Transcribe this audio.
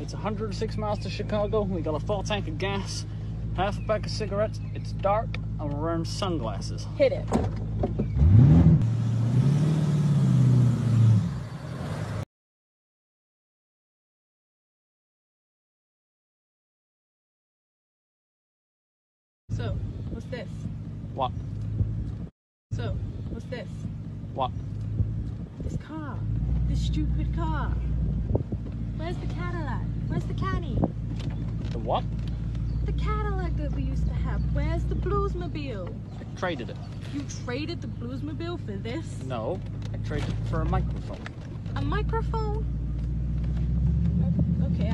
It's 106 miles to Chicago. We got a full tank of gas, half a pack of cigarettes. It's dark. I'm wearing sunglasses. Hit it. So, what's this? What? So, what's this? What? This car. This stupid car. Where's the Cadillac? Where's the caddy? The what? The Cadillac that we used to have. Where's the Bluesmobile? I traded it. You traded the Bluesmobile for this? No, I traded it for a microphone. A microphone?